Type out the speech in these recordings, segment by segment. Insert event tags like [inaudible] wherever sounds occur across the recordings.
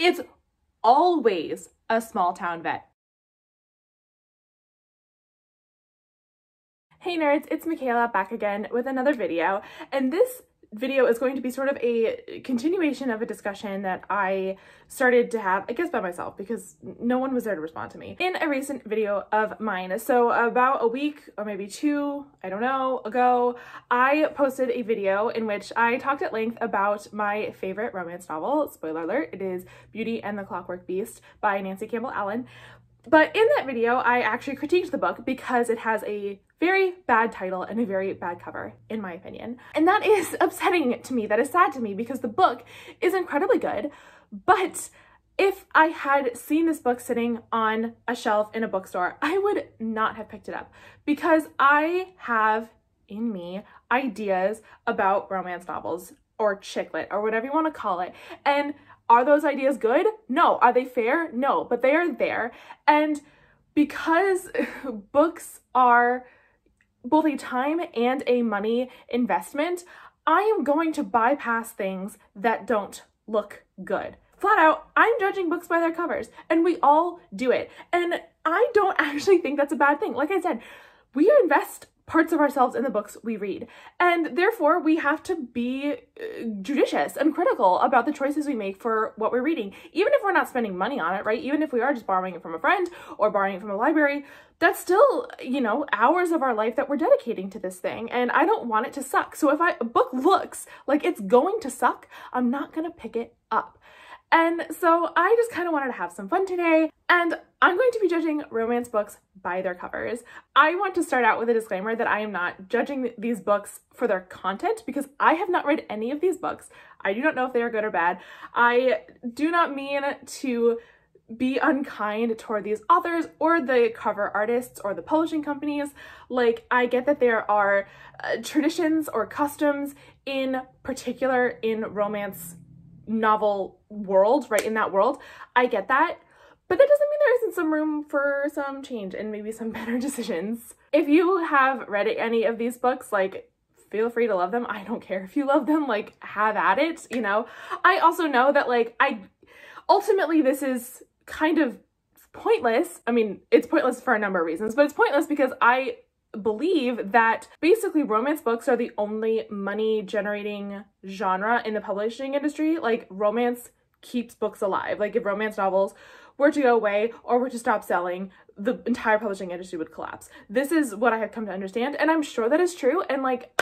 It's always a small town vet. Hey nerds, it's McKayla back again with another video, and this video is going to be sort of a continuation of a discussion that I started to have, I guess by myself, because no one was there to respond to me, in a recent video of mine. So about a week or maybe two, I don't know, ago, I posted a video in which I talked at length about my favorite romance novel, spoiler alert, it is Beauty and the Clockwork Beast by Nancy Campbell Allen. But in that video, I actually critiqued the book because it has a very bad title and a very bad cover, in my opinion. And that is [laughs] upsetting to me, that is sad to me, because the book is incredibly good, but if I had seen this book sitting on a shelf in a bookstore, I would not have picked it up because I have in me ideas about romance novels or chick lit or whatever you want to call it. And are those ideas good? No. Are they fair? No, but they are there. And because [laughs] books are both a time and a money investment, I am going to bypass things that don't look good. Flat out, I'm judging books by their covers, and we all do it. And I don't [laughs] actually think that's a bad thing. Like I said, we invest parts of ourselves in the books we read. And therefore, we have to be uh, judicious and critical about the choices we make for what we're reading. Even if we're not spending money on it, right? Even if we are just borrowing it from a friend or borrowing it from a library, that's still, you know, hours of our life that we're dedicating to this thing. And I don't want it to suck. So if I, a book looks like it's going to suck, I'm not going to pick it up. And so I just kind of wanted to have some fun today and I'm going to be judging romance books by their covers. I want to start out with a disclaimer that I am not judging these books for their content because I have not read any of these books. I do not know if they are good or bad. I do not mean to be unkind toward these authors or the cover artists or the publishing companies. Like, I get that there are uh, traditions or customs in particular in romance novel world, right, in that world. I get that. But that doesn't mean there isn't some room for some change and maybe some [laughs] better decisions. If you have read any of these books, like, feel free to love them. I don't care if you love them, like, have at it, you know? I also know that, like, I, ultimately this is kind of pointless. I mean, it's pointless for a number of reasons, but it's pointless because I believe that basically romance books are the only money generating genre in the publishing industry. Like romance keeps books alive. Like if romance novels were to go away or were to stop selling, the entire publishing industry would collapse. This is what I have come to understand and I'm sure that is true and like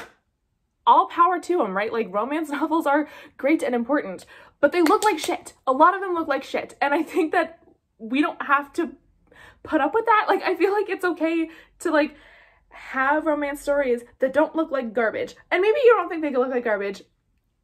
all power to them, right? Like romance [laughs] novels are great and important, but they look like shit. A lot of them look like shit. And I think that we don't have to put up with that. Like I feel like it's okay to like have romance stories that don't look like garbage. And maybe you don't think they look like garbage.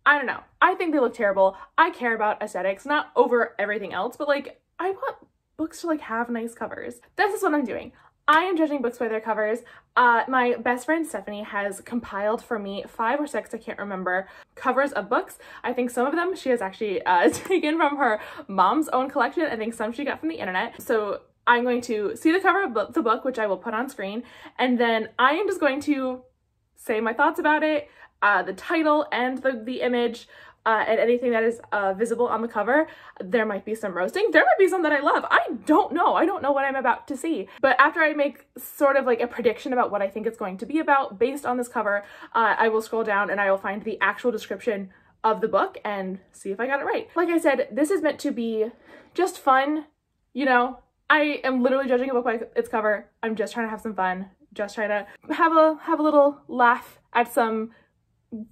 I don't know. I think they look terrible. I care about aesthetics, not over everything else, but like I want books to like have nice covers. This is what I'm doing. I am judging books by their covers. Uh, my best friend Stephanie has compiled for me five or six, I can't remember, covers of books. I think some of them she has actually uh, [laughs] taken from her mom's own collection. I think some she got from the internet. So I'm going to see the cover of the book, which I will put on screen, and then I am just going to say my thoughts about it, uh, the title and the, the image, uh, and anything that is uh, visible on the cover. There might be some roasting. There might be some that I love. I don't know. I don't know what I'm about to see. But after I make sort of like a prediction about what I think it's going to be about based on this cover, uh, I will scroll down and I will find the actual description of the book and see if I got it right. Like I said, this is meant to be just fun, you know, I am literally judging a book by its cover. I'm just trying to have some fun, just trying to have a have a little laugh at some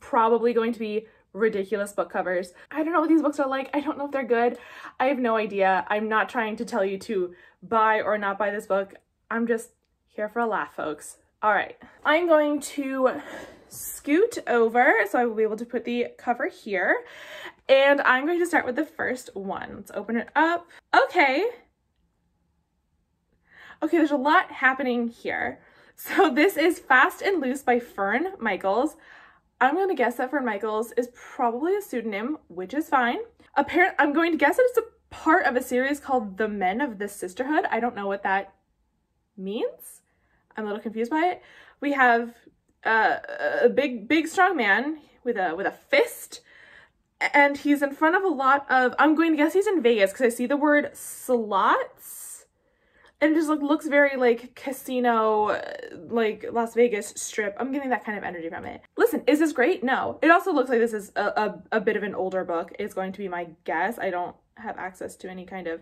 probably going to be ridiculous book covers. I don't know what these books are like. I don't know if they're good. I have no idea. I'm not trying to tell you to buy or not buy this book. I'm just here for a laugh, folks. All right, I'm going to scoot over so I will be able to put the cover here. And I'm going to start with the first one. Let's open it up. Okay, Okay, there's a lot happening here. So [laughs] this is Fast and Loose by Fern Michaels. I'm going to guess that Fern Michaels is probably a pseudonym, which is fine. Apparently, I'm going to guess that it's a part of a series called The Men of the Sisterhood. I don't know what that means. I'm a little confused by it. We have uh, a big, big, strong man with a with a fist and he's in front of a lot of, I'm going to guess he's in Vegas because I see the word slots and it just like looks very like casino, uh, like Las Vegas strip. I'm getting that kind of energy from it. Listen, is this great? No. It also looks like this is a, a, a bit of an older book. It's going to be my guess. I don't have access to any kind of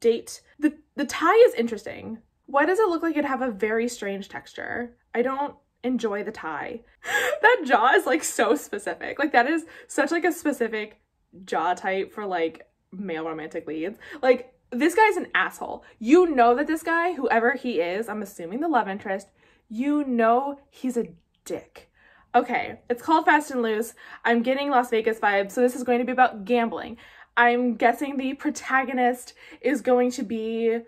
date. The, the tie is interesting. Why does it look like it have a very strange texture? I don't enjoy the tie. [laughs] that jaw is like so specific. Like that is such like a specific jaw type for like male romantic leads. Like this guy's an asshole. You know that this guy, whoever he is, I'm assuming the love interest, you know he's a dick. Okay, it's called Fast and Loose. I'm getting Las Vegas vibes, so this is going to be about gambling. I'm guessing the protagonist is going to be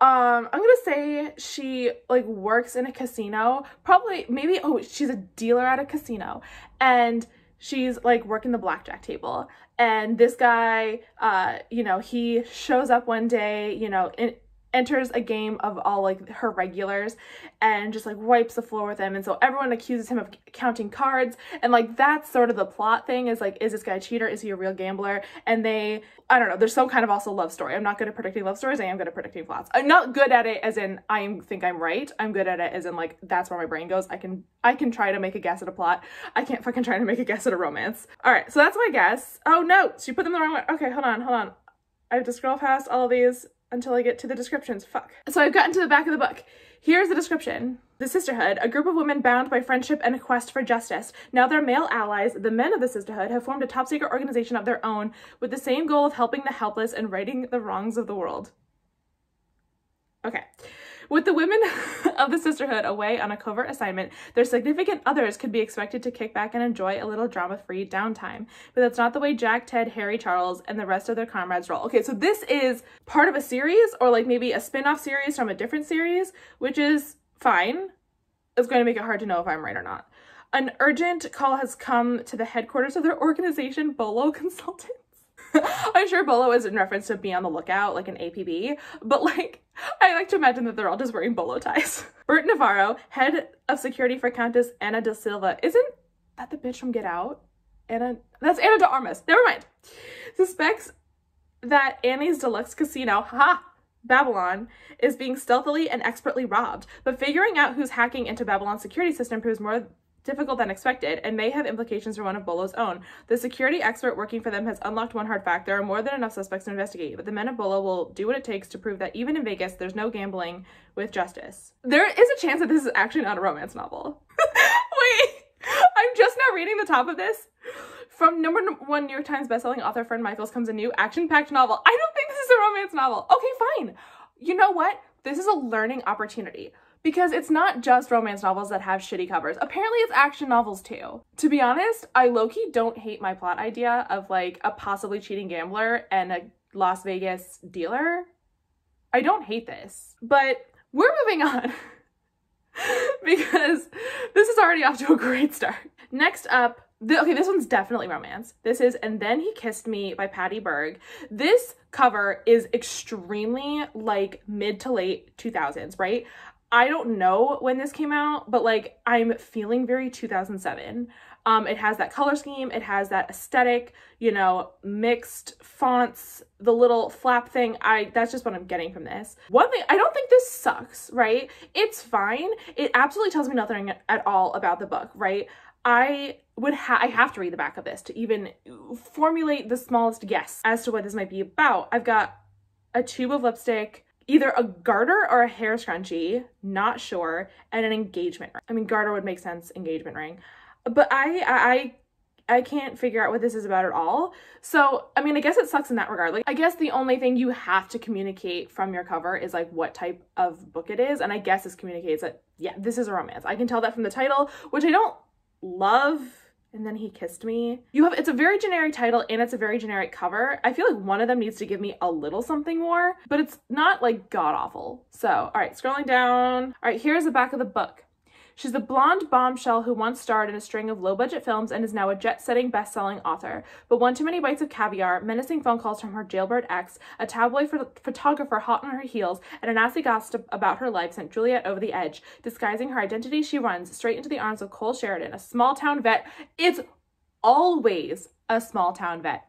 um i'm gonna say she like works in a casino probably maybe oh she's a dealer at a casino and she's like working the blackjack table and this guy uh you know he shows up one day you know in, enters a game of all like her regulars and just like wipes the floor with him and so everyone accuses him of counting cards. And like that's sort of the plot thing is like is this guy a cheater? Is he a real gambler? And they i don't know there's some kind of also love story. I'm not good at predicting love stories. I am good at predicting plots. I'm not good at it as in i think i'm right. I'm good at it as in like that's where my brain goes. I can i can try to make a guess at a plot. I can't fucking try to make a guess at a romance. All right so that's my guess. Oh no she put them the wrong way. Okay hold on hold on. I have to scroll past all of these until I get to the descriptions. Fuck. So I've gotten to the back of the book. Here's the description. The Sisterhood, a group of women bound by friendship and a quest for justice. Now their male allies, the men of the Sisterhood, have formed a top secret organization of their own with the same goal of helping the helpless and righting the wrongs of the world. Okay. With the women [laughs] of the sisterhood away on a covert assignment, their significant others could be expected to kick back and enjoy a little drama-free downtime. But that's not the way Jack, Ted, Harry, Charles, and the rest of their comrades roll. Okay, so this is part of a series or like maybe a spin-off series from a different series, which is fine. It's going to make it hard to know if I'm right or not. An urgent call has come to the headquarters of their organization, Bolo [laughs] Consultants. [laughs] I'm sure Bolo is in reference to be on the lookout, like an APB, but like, I like to imagine that they're all just wearing bolo ties. [laughs] Bert Navarro, head of security for Countess Anna de Silva. Isn't that the bitch from Get Out? Anna, that's Ana de Armas. Never mind. Suspects that Annie's deluxe casino, ha, Babylon, is being stealthily and expertly robbed. But figuring out who's hacking into Babylon's security system proves more difficult than expected and may have implications for one of Bolo's own. The security expert working for them has unlocked one hard fact. There are more than enough suspects to investigate, but the men of Bolo will do what it takes to prove that even in Vegas, there's no gambling with justice. There is a chance that this is actually not a romance novel. [laughs] Wait, I'm just now reading the top of this. From number one New York Times bestselling author Fern Michaels comes a new action-packed novel. I don't think this is a romance novel. Okay, fine. You know what? This is a learning opportunity because it's not just romance novels that have shitty covers. Apparently it's action novels too. To be honest, I low-key don't hate my plot idea of like a possibly cheating gambler and a Las Vegas dealer. I don't hate this, but we're moving on [laughs] because this is already off to a great start. Next up, the, okay, this one's definitely romance. This is And Then He Kissed Me by Patti Berg. This cover is extremely like mid to late 2000s, right? I don't know when this came out, but like I'm feeling very 2007. Um, it has that color scheme, it has that aesthetic, you know, mixed fonts, the little flap thing. I that's just what I'm getting from this. One thing, I don't think this sucks, right? It's fine. It absolutely tells me nothing at all about the book, right? I would ha I have to read the back of this to even formulate the smallest guess as to what this might be about. I've got a tube of lipstick, either a garter or a hair scrunchie, not sure, and an engagement ring. I mean, garter would make sense, engagement ring. But I, I, I can't figure out what this is about at all. So, I mean, I guess it sucks in that regard. Like, I guess the only thing you have to communicate from your cover is like what type of book it is. And I guess this communicates that, yeah, this is a romance. I can tell that from the title, which I don't love and then he kissed me. You have, it's a very generic title and it's a very generic cover. I feel like one of them needs to give me a little something more, but it's not like god awful. So, all right, scrolling down. All right, here's the back of the book. She's the blonde bombshell who once starred in a string of low-budget films and is now a jet-setting best-selling author. But one too many bites of caviar, menacing phone calls from her jailbird ex, a tabloid photographer hot on her heels, and a nasty gossip about her life sent Juliet over the edge. Disguising her identity, she runs straight into the arms of Cole Sheridan, a small-town vet. It's always a small town vet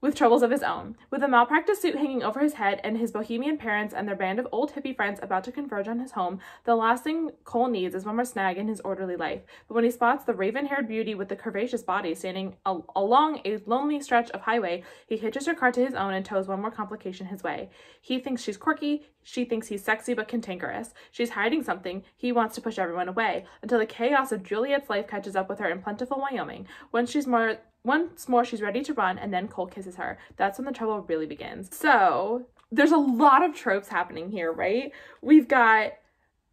with troubles of his own. With a malpractice suit hanging over his head and his bohemian parents and their band of old hippie friends about to converge on his home, the last thing Cole needs is one more snag in his orderly life. But when he spots the raven haired beauty with the curvaceous body standing al- along a lonely stretch of highway, he hitches her car to his own and tows one more complication his way. He thinks she's quirky, she thinks he's sexy but cantankerous. She's hiding something, he wants to push everyone away, until the chaos of Juliet's life catches up with her in plentiful Wyoming. Once she's more once more, she's ready to run, and then Cole kisses her. That's when the trouble really begins. So, there's a lot of tropes happening here, right? We've got,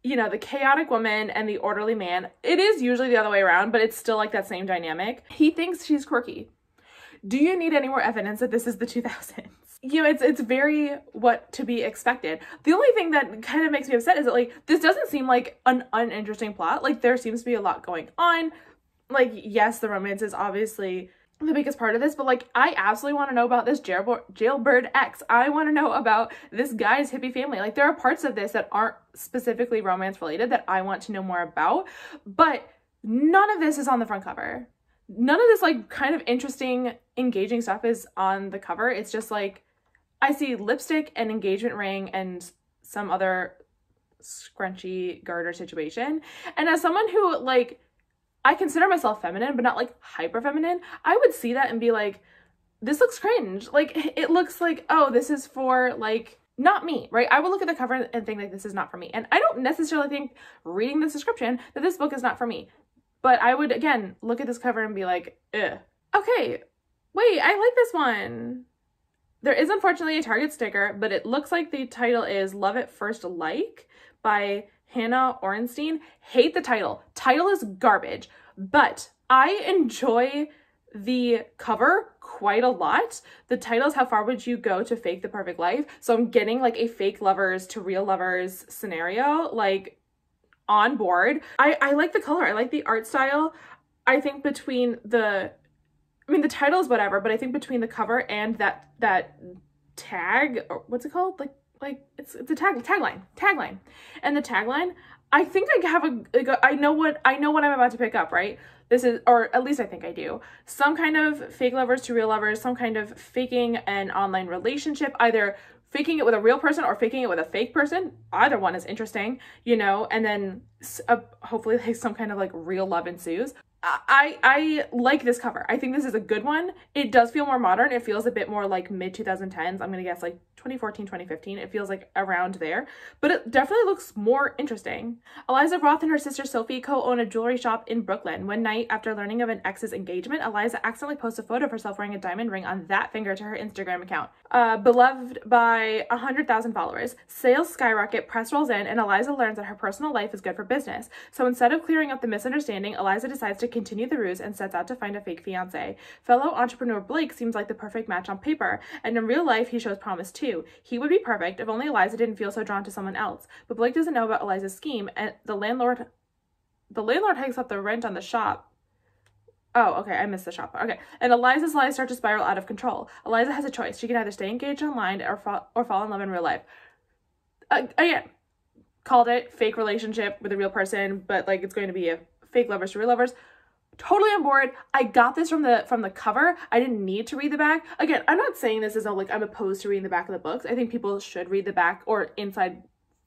you know, the chaotic woman and the orderly man. It is usually the other way around, but it's still like that same dynamic. He thinks she's quirky. Do you need any more evidence that this is the 2000s? [laughs] you know, it's it's very what to be expected. The only thing that kind of makes me upset is that like this doesn't seem like an uninteresting plot. Like there seems to be a lot going on. Like yes, the romance is obviously the biggest part of this, but like I absolutely want to know about this jailbird, jailbird X. I want to know about this guy's hippie family. Like there are parts of this that aren't specifically romance related that I want to know more about, but none of this is on the front cover. None of this like kind of interesting, engaging stuff is on the cover. It's just like I see lipstick and engagement ring and some other scrunchy garter situation. And as someone who like I consider myself feminine, but not like hyper feminine, I would see that and be like, this looks cringe. Like, [laughs] it looks like, oh, this is for like, not me, right? I would look at the cover and think like, this is not for me. And I don't necessarily think reading this description that this book is not for me. But I would, again, look at this cover and be like, ugh. Okay, wait, I like this one. There is unfortunately a Target sticker, but it looks like the title is Love at First Like by Hannah Orenstein. Hate the title. Title is garbage, but I enjoy the cover quite a lot. The title is How Far Would You Go to Fake the Perfect Life? So I'm getting like a fake lovers to real lovers scenario, like on board. I, I like the color. I like the art style. I think between the, I mean, the title is whatever, but I think between the cover and that, that tag, or what's it called? Like like it's it's a tag tagline tagline. And the tagline i think i have a, i know what i know what i'm about to pick up right? This is or at least i think i do. Some kind of fake lovers to real lovers some kind of faking an online relationship either faking it with a real person or faking it with a fake person. Either one is interesting you know? And then uh, hopefully like some kind of like real love ensues I I like this cover. I think this is a good one. It does feel more modern. It feels a bit more like mid 2010s. I'm gonna guess like 2014, 2015. It feels like around there, but it definitely looks more interesting. Eliza Roth and her sister Sophie co-own a jewelry shop in Brooklyn. One night after learning of an ex's engagement, Eliza accidentally posts a photo of herself wearing a diamond ring on that finger to her Instagram account. Uh, beloved by 100,000 followers, sales skyrocket, press rolls in, and Eliza learns that her personal life is good for business. So instead of clearing up the misunderstanding, Eliza decides to continue the ruse and sets out to find a fake fiance. Fellow entrepreneur Blake seems like the perfect match on paper, and in real life, he shows promise too. He would be perfect if only Eliza didn't feel so drawn to someone else. But Blake doesn't know about Eliza's scheme, and the landlord the landlord hikes up the rent on the shop. Oh, okay, I missed the shop. Okay, and Eliza's lies start to spiral out of control. Eliza has a choice. She can either stay engaged online or fall, or fall in love in real life. Uh, again, called it fake relationship with a real person, but like it's going to be a fake lovers to real lovers totally on board. I got this from the from the cover. I didn't need to read the back. Again, I'm not saying this as a like I'm opposed to reading the back of the books. I think people should read the back or inside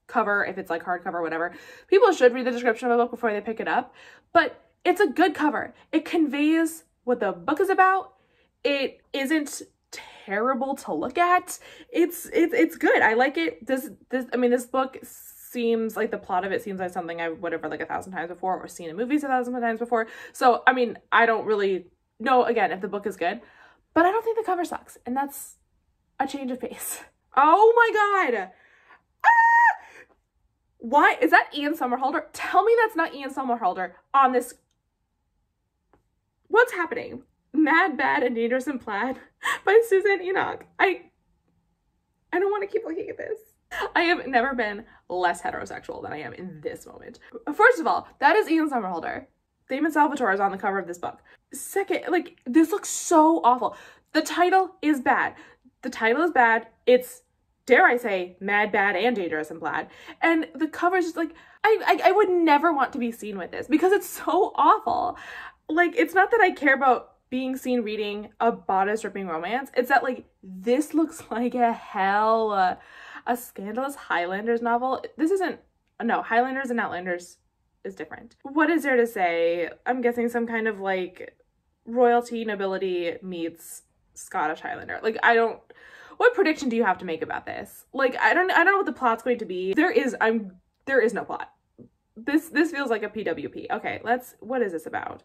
cover if it's like hardcover whatever. People should read the description of a book before they pick it up. But it's a good cover. It conveys what the book is about. It isn't terrible to look at. It's it's it's good. I like it. This this I mean this book seems like the plot of it seems like something I would have read like a thousand times before or seen in movies a thousand times before. So, I mean, I don't really know again if the book is good, but I don't think the cover sucks. And that's a change of pace. [laughs] Oh my God. Ah! Why is that Ian Somerhalder? Tell me that's not Ian Somerhalder on this. What's happening? Mad, Bad, and Dangerous and Plaid [laughs] by Suzanne Enoch. I I don't want to keep looking at this. [laughs] I have never been less heterosexual than I am in this moment. First of all, that is Ian Somerhalder. Damon Salvatore is on the cover of this book. Second, like, this looks so awful. The title is bad. The title is bad. It's, dare I say, mad, bad, and dangerous and plaid. And the cover is just like, I, I, I would never want to be seen with this because it's so awful. Like, it's not that I care about being seen reading a bodice ripping romance. It's that like this looks like a hell a scandalous Highlanders novel. This isn't no Highlanders and Outlanders is different. What is there to say? I'm guessing some kind of like royalty nobility meets Scottish Highlander. Like I don't what prediction do you have to make about this? Like I don't I don't know what the plot's going to be. There is I'm there is no plot. This this feels like a PWP. Okay, let's what is this about?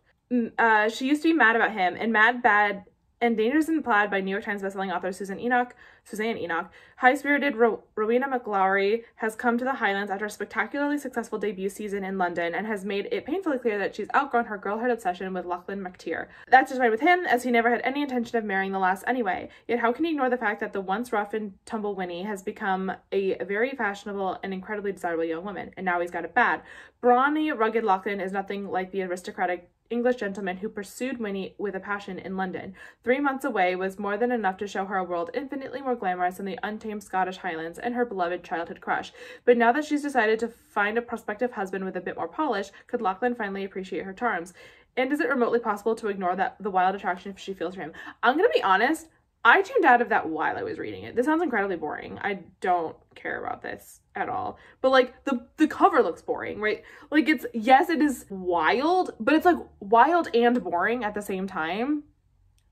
Uh, she used to be mad about him, and Mad Bad and Dangerous and Plaid by New York Times bestselling author Susan Enoch, Suzanne Enoch, high-spirited Ro- Rowena McLaury has come to the Highlands after a spectacularly successful debut season in London and has made it painfully clear that she's outgrown her girlhood obsession with Lachlan MacTier. That's just right with him, as he never had any intention of marrying the lass anyway. Yet how can he ignore the fact that the once rough and tumble Winnie has become a very fashionable and incredibly desirable young woman, and now he's got it bad. Brawny, rugged Lachlan is nothing like the aristocratic English gentleman who pursued Winnie with a passion in London. Three months away was more than enough to show her a world infinitely more glamorous than the untamed Scottish Highlands and her beloved childhood crush. But now that she's decided to find a prospective husband with a bit more polish, could Lachlan finally appreciate her charms? And is it remotely possible to ignore that the wild attraction she feels for him? I'm gonna be honest, I tuned out of that while I was reading it. This sounds incredibly boring. I don't care about this at all. But like the the cover looks boring, right? Like it's yes, it is wild, but it's like wild and boring at the same time.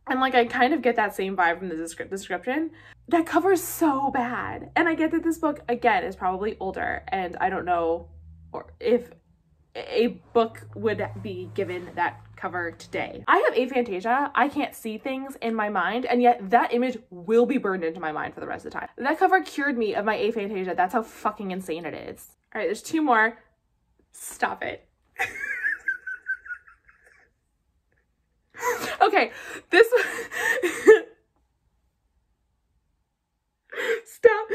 And like I kind of get that same vibe from the descri- description. That cover is so bad. And I get that this book again is probably older and I don't know or if a book would be given that cover today. I have aphantasia. I can't see things in my mind, and yet that image will be burned into my mind for the rest of the time. That cover cured me of my aphantasia. That's how fucking insane it is. All right, there's two more. Stop it. [laughs] okay, this [laughs] Stop.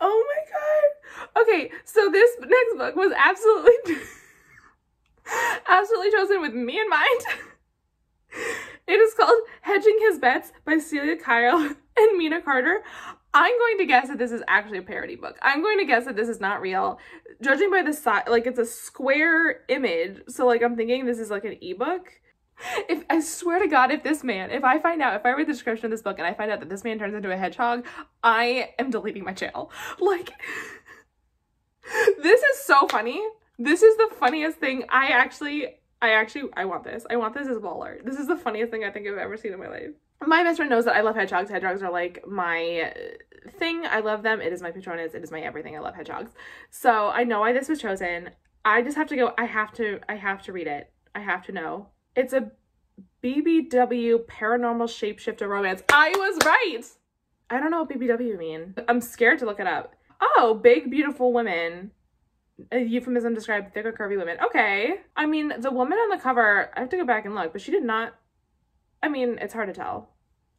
oh my god. Okay, so book was absolutely [laughs] absolutely chosen with me in mind. it is called Hedging His Bets by Celia Kyle [laughs] and Mina Carter. I'm going to guess that this is actually a parody book. I'm going to guess that this is not real. Judging by the size, like it's a square image. So like I'm thinking this is like an ebook. If I swear to God, if this man, if I find out, if I read the description of this book and I find out that this man turns into a hedgehog, I am deleting my channel. [laughs] Like, this is so funny. This is the funniest thing. I actually, I actually, I want this. I want this as wall art. This is the funniest thing I think I've ever seen in my life. My best friend knows that I love hedgehogs. Hedgehogs are like my thing. I love them. It is my patronus. It is my everything. I love hedgehogs. So I know why this was chosen. I just have to go. I have to, I have to read it. I have to know. It's a BBW paranormal shapeshifter romance. I was right. I don't know what BBW mean. I'm scared to look it up. Oh, big beautiful women a euphemism described thicker, curvy women. Okay. I mean, the woman on the cover, I have to go back and look, but she did not. I mean, it's hard to tell.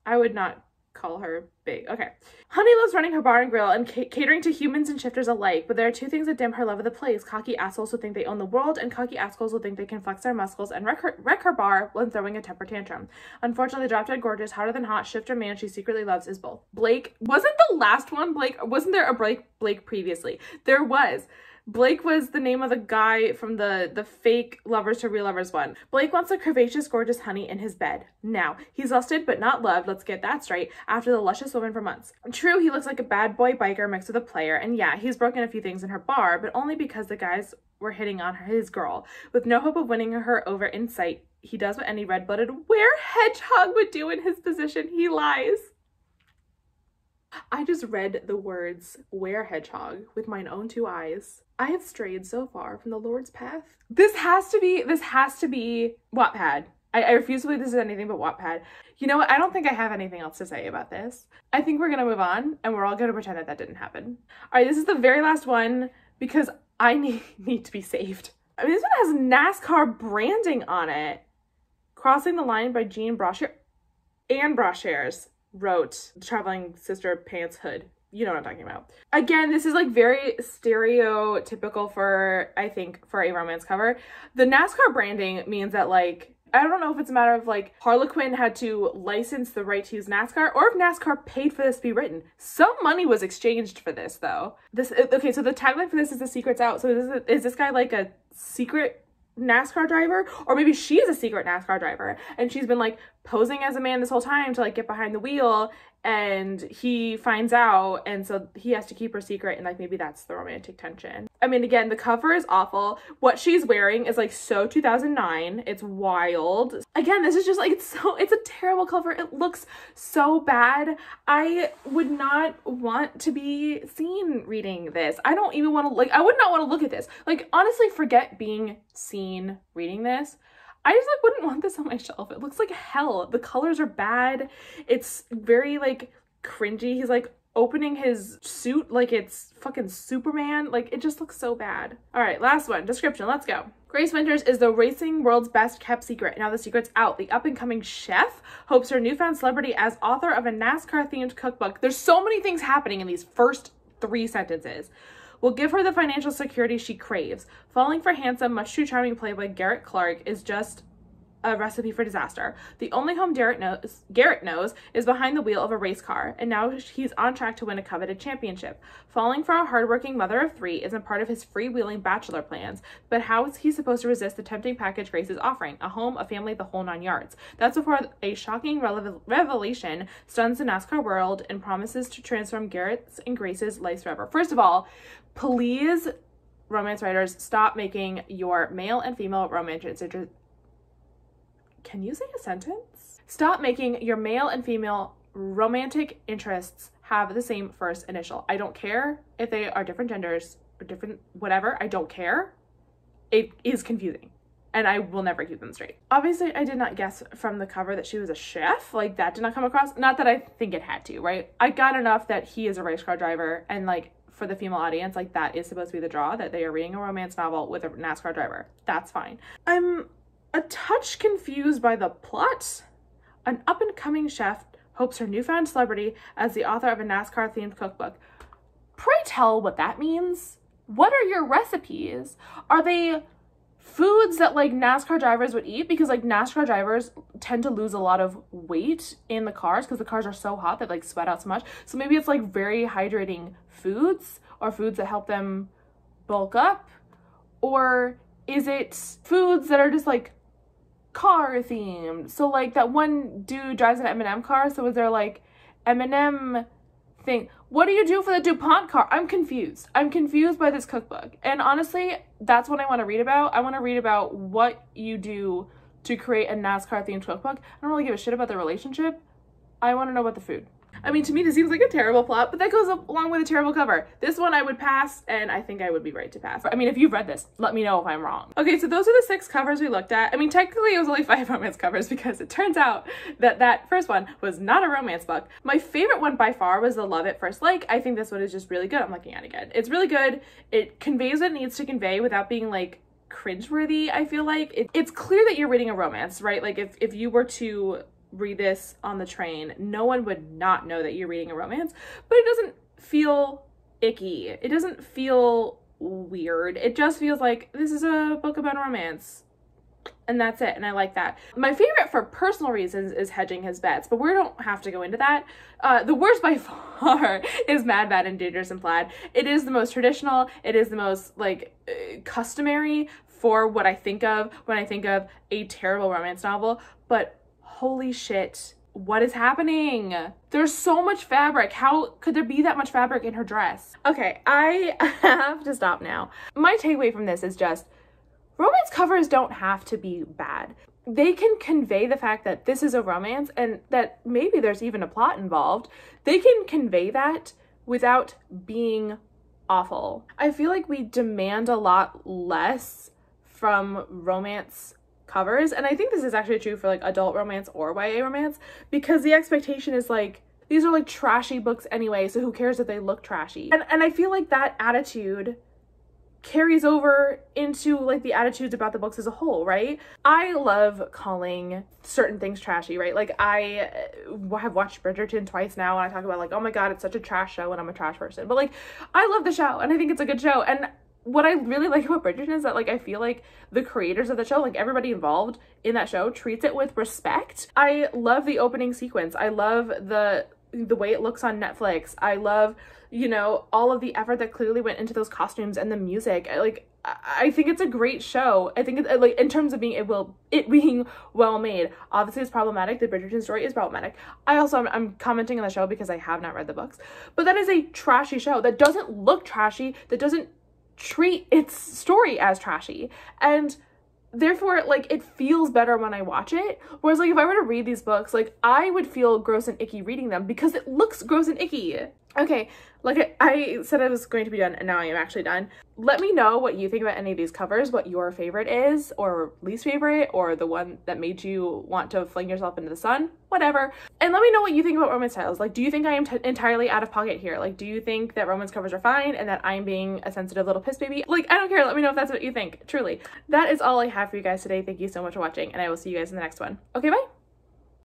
I would not call her big. Okay. Honey loves running her bar and grill and ca- catering to humans and shifters alike, but there are two things that dim her love of the place. Cocky assholes who think they own the world, and cocky assholes who think they can flex their muscles and wreck her, wreck her bar when throwing a temper tantrum. Unfortunately, drop dead gorgeous, hotter than hot, shifter man she secretly loves is both. Blake, wasn't the last one Blake? Wasn't there a Blake, Blake previously? There was. Blake was the name of the guy from the, the fake Lovers to Real Lovers one. Blake wants a curvaceous, gorgeous honey in his bed. Now, he's lusted but not loved, let's get that straight, after the luscious woman for months. True, he looks like a bad boy biker mixed with a player, and yeah, he's broken a few things in her bar, but only because the guys were hitting on her, his girl. With no hope of winning her over in sight, he does what any red-blooded were hedgehog would do in his position. He lies. I just read the words were hedgehog with mine own two eyes. I have strayed so far from the Lord's path. This has to be, this has to be Wattpad. I, I refuse to believe this is anything but Wattpad. You know what? I don't think I have anything else to say about this. I think we're gonna move on and we're all gonna pretend that that didn't happen. All right, this is the very last one because I [laughs] need, need to be saved. I mean, this one has NASCAR branding on it. Crossing the Line by Jean Brashear. Ann Brashares wrote Traveling Sister Pants Hood. You know what I'm talking about. Again, this is like very stereotypical for, I think, for a romance cover. The NASCAR branding means that like I don't know if it's a matter of like Harlequin had to license the right to use NASCAR or if NASCAR paid for this to be written. Some money was exchanged for this though. This uh, okay, so the tagline for this is the secret's out. So is, is this guy like a secret NASCAR driver or maybe she's a secret NASCAR driver and she's been like posing as a man this whole time to like get behind the wheel and he finds out and so he has to keep her secret and like maybe that's the romantic tension. I mean again the cover is awful. What she's wearing is like so 2009. It's wild. Again this is just like it's so it's a terrible cover. It looks so bad. I would not want to be seen reading this. I don't even want to like I would not want to look at this. Like honestly forget being seen reading this. I just like wouldn't want this on my shelf. It looks like hell. The colors are bad. It's very like cringy. He's like opening his suit like it's fucking Superman. Like it just looks so bad. All right, last one. Description. Let's go. Grace Winters is the racing world's best kept secret. Now the secret's out. The up and coming chef hopes her newfound celebrity as author of a NASCAR themed cookbook. There's so many things happening in these first three sentences will give her the financial security she craves. Falling for handsome, much too charming playboy Garrett Clark is just a recipe for disaster. The only home Garrett knows, Garrett knows is behind the wheel of a race car, and now he's on track to win a coveted championship. Falling for a hardworking mother of three isn't part of his freewheeling bachelor plans, but how is he supposed to resist the tempting package Grace is offering? A home, a family, the whole nine yards. That's before a shocking revelation stuns the NASCAR world and promises to transform Garrett's and Grace's lives forever. First of all, please romance writers stop making your male and female romance can you say a sentence? Stop making your male and female romantic interests have the same first initial. I don't care if they are different genders or different whatever. I don't care. It is confusing and I will never keep them straight. Obviously, I did not guess from the cover that she was a chef. Like that did not come across. Not that I think it had to, right? I got enough that he is a race car driver and like for the female audience, like that is supposed to be the draw that they are reading a romance novel with a NASCAR driver. That's fine. I'm a touch confused by the plot. An up and coming chef hopes her newfound celebrity as the author of a NASCAR themed cookbook. Pray tell what that means. What are your recipes? Are they foods that like NASCAR drivers would eat? Because like NASCAR drivers tend to lose a lot of weight in the cars because the cars are so hot that like sweat out so much. So maybe it's like very hydrating foods or foods that help them bulk up. Or is it foods that are just like car themed. So like that one dude drives an M&M car. So is there like M&M thing? What do you do for the DuPont car? I'm confused. I'm confused by this cookbook. And honestly, that's what I want to read about. I want to read about what you do to create a NASCAR themed cookbook. I don't really give a shit about the relationship. I want to know about the food. I mean, to me, this seems like a terrible plot, but that goes along with a terrible cover. This one I would pass, and I think I would be right to pass. I mean, if you've read this, let me know if I'm wrong. Okay, so those are the six covers we looked at. I mean, technically it was only [laughs] five romance covers because it turns out that that first one was not a romance book. My favorite one by far was the Love at First Like. I think this one is just really good. I'm looking at it again. It's really good. It conveys what it needs to convey without being like cringeworthy, I feel like. It, it's clear that you're reading a romance, right? Like if, if you were to read this on the train, no one would not know that you're reading a romance, but it doesn't feel icky. It doesn't feel weird. It just feels like this is a book about romance. And that's it, and I like that. My favorite for personal reasons is hedging his bets, but we don't have to go into that. Uh, the worst by [laughs] far is Mad, Bad, and Dangerous and Plaid. It is the most traditional, it is the most, like, uh, customary for what I think of when I think of a terrible romance novel, but holy shit, what is happening? There's so much fabric. How could there be that much fabric in her dress? Okay, I [laughs] have to stop now. My takeaway from this is just romance covers don't have to be bad. They can convey the fact that this is a romance and that maybe there's even a plot involved. They can convey that without being awful. I feel like we demand a lot less from romance covers. And I think this is actually true for like adult romance or YA romance because the expectation is like these are like trashy books anyway, so who cares if they look trashy? And and I feel like that attitude carries over into like the attitudes about the books as a whole, right? I love calling certain things trashy, right? Like I uh, have watched Bridgerton twice now and I talk about like, oh my god, it's such a trash show and I'm a trash person. But like I love the show and I think it's a good show and what I really like about Bridgerton is that like I feel like the creators of the show, like everybody involved in that show, treats it with respect. I love the opening sequence. I love the the way it looks on Netflix. I love, you know, all of the effort that clearly went into those costumes and the music. Like I think it's a great show. I think it's like in terms of being it will it being well made. Obviously, it's problematic. The Bridgerton story is problematic. I also I'm, I'm commenting on the show because I have not read the books, but that is a trashy show that doesn't look trashy. That doesn't treat its story as trashy. And therefore like it feels better when i watch it. Whereas like if i were to read these books like i would feel gross and icky reading them because it looks gross and icky Okay, like I said I was going to be done and now I am actually done. Let me know what you think about any of these covers, what your favorite is or least favorite or the one that made you want to fling yourself into the sun, whatever. And let me know what you think about romance styles. Like, do you think I am entirely out of pocket here? Like, do you think that romance covers are fine and that I'm being a sensitive little piss baby? Like, I don't care. Let me know if that's what you think. Truly. That is all I have for you guys today. Thank you so much for watching and I will see you guys in the next one. Okay, bye.